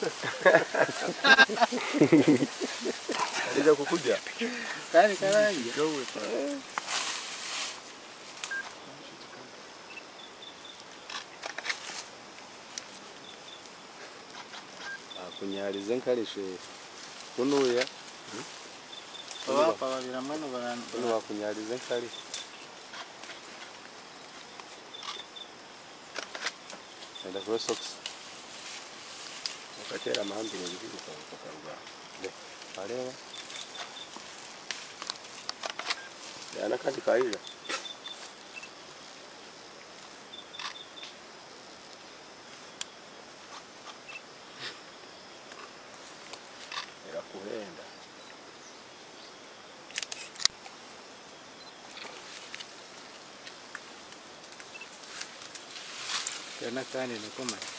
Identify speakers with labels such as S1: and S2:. S1: Alija
S2: kukuja. Kani kanaje? Gawe
S3: nkarishe kunuya
S2: bababira
S3: bakunyarize nkarishe
S4: Ainda foi kera amahambirizi y'urukongo rwawe areba yana kandi kaija
S1: irakuhenda
S2: yana kandi nikomanya